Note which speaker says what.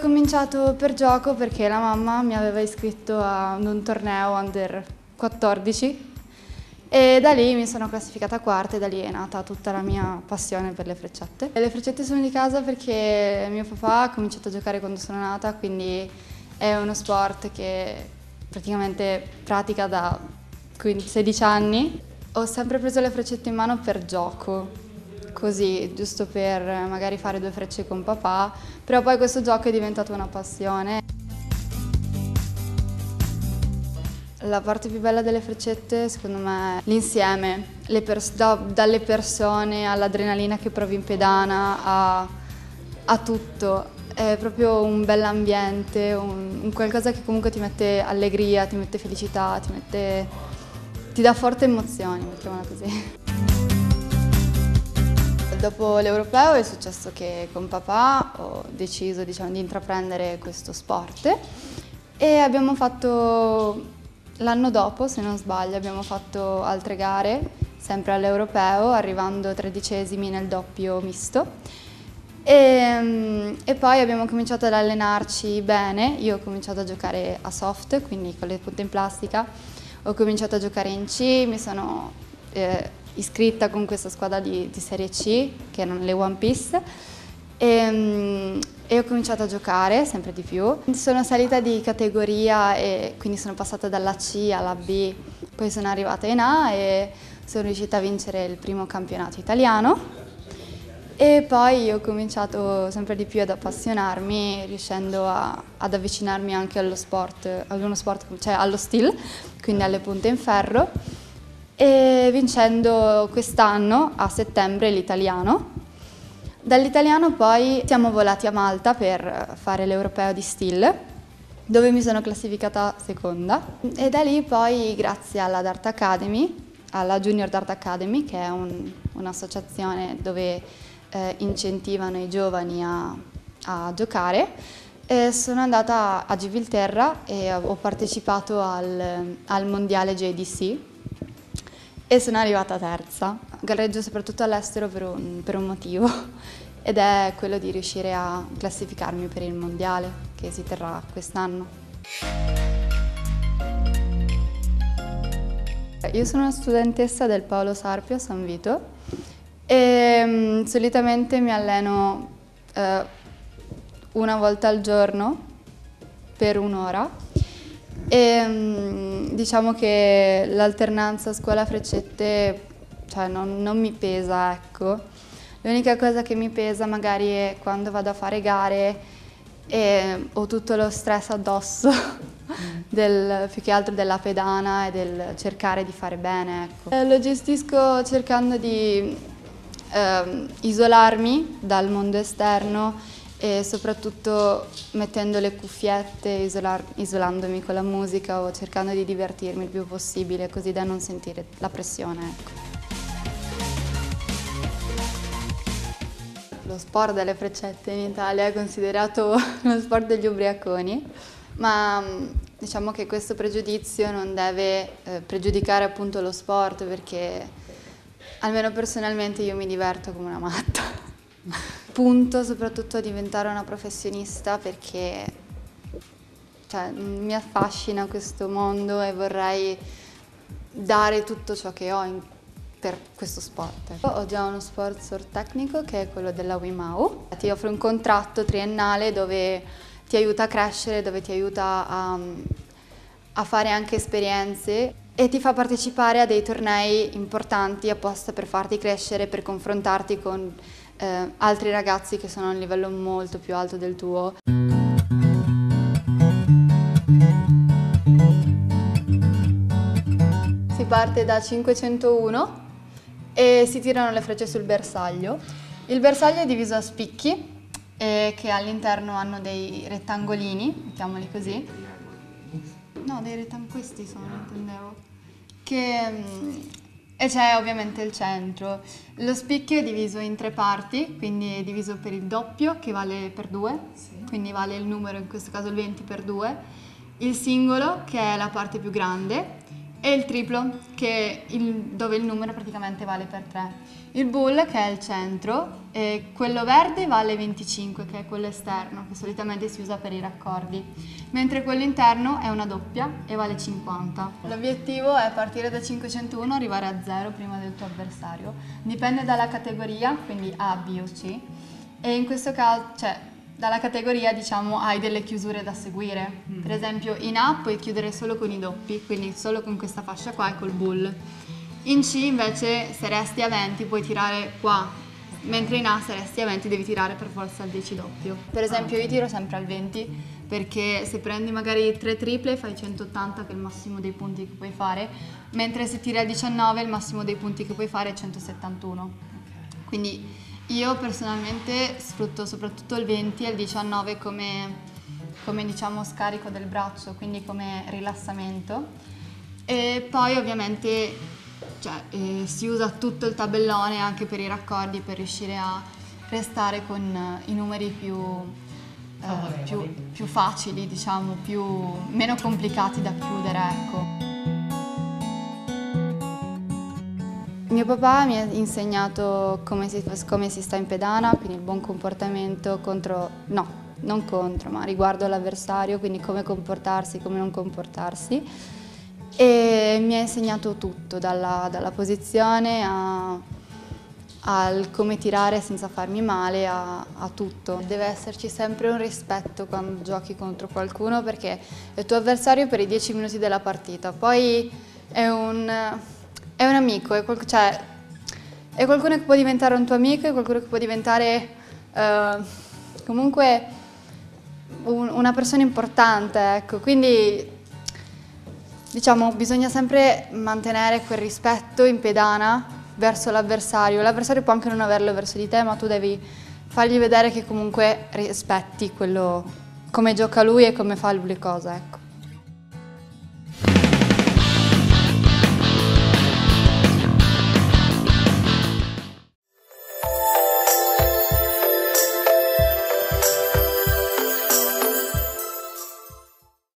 Speaker 1: cominciato per gioco perché la mamma mi aveva iscritto ad un torneo under 14 e da lì mi sono classificata quarta e da lì è nata tutta la mia passione per le freccette. Le freccette sono di casa perché mio papà ha cominciato a giocare quando sono nata, quindi è uno sport che praticamente pratica da 16 anni. Ho sempre preso le freccette in mano per gioco, così, giusto per magari fare due frecce con papà, però poi questo gioco è diventato una passione. La parte più bella delle freccette secondo me è l'insieme, pers da, dalle persone all'adrenalina che provi in pedana a, a, tutto. È proprio un bell'ambiente, un, un qualcosa che comunque ti mette allegria, ti mette felicità, ti, mette, ti dà forti emozioni, mettiamola così. Dopo l'europeo è successo che con papà ho deciso diciamo, di intraprendere questo sport. E abbiamo fatto L'anno dopo, se non sbaglio, abbiamo fatto altre gare, sempre all'Europeo, arrivando tredicesimi nel doppio misto. E, mm, e, poi abbiamo cominciato ad allenarci bene, io ho cominciato a giocare a soft, quindi con le punte in plastica, ho cominciato a giocare in C, mi sono eh, iscritta con questa squadra di, di, Serie C, che erano le One Piece, e, mm, e ho cominciato a giocare sempre di più. Sono salita di categoria e quindi sono passata dalla C alla B, poi sono arrivata in A e sono riuscita a vincere il primo campionato italiano. E poi ho cominciato sempre di più ad appassionarmi, riuscendo a, ad avvicinarmi anche allo sport, sport, cioè allo steel, quindi alle punte in ferro, e vincendo quest'anno a settembre l'italiano. Dall'italiano poi siamo volati a Malta per fare l'europeo di Still, dove mi sono classificata seconda. E da lì poi grazie alla Dart Academy, alla Junior Dart Academy che è un, un'associazione dove eh, incentivano i giovani a, a giocare, eh, sono andata a Gibilterra e ho partecipato al, al mondiale JDC e sono arrivata terza. Galleggio soprattutto all'estero per un, per un motivo ed è quello di riuscire a classificarmi per il mondiale che si terrà quest'anno. Io sono una studentessa del Paolo Sarpio a San Vito e um, solitamente mi alleno uh, una volta al giorno per un'ora e mm, diciamo che l'alternanza scuola-freccette cioè, non, non, mi pesa, ecco. L'unica cosa che mi pesa magari è quando vado a fare gare e ho tutto lo stress addosso, del, più che altro della pedana e del cercare di fare bene. Ecco. Eh, lo gestisco cercando di eh, isolarmi dal mondo esterno e soprattutto mettendo le cuffiette, isolar, isolandomi con la musica o cercando di divertirmi il più possibile così da non sentire la pressione. Ecco. Lo sport delle freccette in Italia è considerato lo sport degli ubriaconi, ma diciamo che questo pregiudizio non deve eh, pregiudicare appunto lo sport perché almeno personalmente io mi diverto come una matta. Punto soprattutto a diventare una professionista perché cioè, mi affascina questo mondo e vorrei dare tutto ciò che ho in, per questo sport. Ho già uno sponsor tecnico che è quello della Wimau. Ti offre un contratto triennale dove ti aiuta a crescere, dove ti aiuta a, a fare anche esperienze e ti fa partecipare a dei tornei importanti apposta per farti crescere, per confrontarti con eh, altri ragazzi che sono a un livello molto più alto del tuo. Si parte da 501 e si tirano le frecce sul bersaglio. Il bersaglio è diviso a spicchi eh, che all'interno hanno dei rettangolini, mettiamoli così. No, dei rettangoli, questi sono, intendevo. Che mm, e c'è ovviamente il centro. Lo spicchio è diviso in tre parti, quindi è diviso per il doppio che vale per 2, sì. quindi vale il numero, in questo caso il 20 per 2, il singolo che è la parte più grande e il triplo, il, dove il numero praticamente vale per 3. Il bull, che è il centro, e quello verde vale 25, che è quello esterno, che solitamente si usa per i raccordi, mentre quello interno è una doppia e vale 50. L'obiettivo è partire da 501 e arrivare a 0 prima del tuo avversario. Dipende dalla categoria, quindi A, B o C, e in questo caso, cioè, dalla categoria diciamo hai delle chiusure da seguire. Mm. Per esempio in A puoi chiudere solo con i doppi, quindi solo con questa fascia qua e col bull. In C invece se resti a 20 puoi tirare qua, mentre in A se resti a 20 devi tirare per forza al 10 doppio. Per esempio io tiro sempre al 20 perché se prendi magari 3 triple fai 180 che è il massimo dei punti che puoi fare, mentre se tiri al 19 il massimo dei punti che puoi fare è 171. Quindi io personalmente sfrutto soprattutto il 20 e il 19 come, come diciamo scarico del braccio, quindi come rilassamento. E poi ovviamente cioè, eh, si usa tutto il tabellone anche per i raccordi per riuscire a restare con i numeri più, eh, più, più facili, diciamo, più, meno complicati da chiudere. Ecco. Mio papà mi ha insegnato come si, come si, sta in pedana, quindi il buon comportamento contro, no, non contro, ma riguardo l'avversario, quindi come comportarsi, come non comportarsi. E mi ha insegnato tutto, dalla, dalla posizione a, al come tirare senza farmi male, a, a, tutto. Deve esserci sempre un rispetto quando giochi contro qualcuno perché è il tuo avversario per i dieci minuti della partita. Poi è un è un amico, è, qual- cioè, è, qualcuno che può diventare un tuo amico, è qualcuno che può diventare uh, comunque un, una persona importante, ecco. Quindi diciamo bisogna sempre mantenere quel rispetto in pedana verso l'avversario. L'avversario può anche non averlo verso di te, ma tu devi fargli vedere che comunque rispetti quello, come gioca lui e come fa lui le cose, ecco.